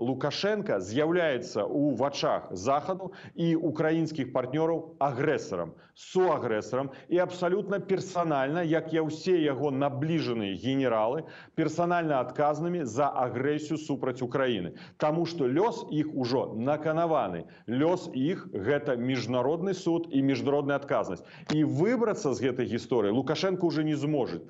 лукашенко з'яўляецца ў вачах захаду і украінскіх партнёраў агрэсарам суагрэсарам і абсалютна персанальна як я ўсе яго набліжаныя генералы персанальна адказнымі за агрэсію супраць Украіны Таму што лёс іх ужо наканаваны лёс іх гэта міжнародны суд і міжнародная адказнасць. І выбрацца з гэтай гісторыі лукашенко уже не зможет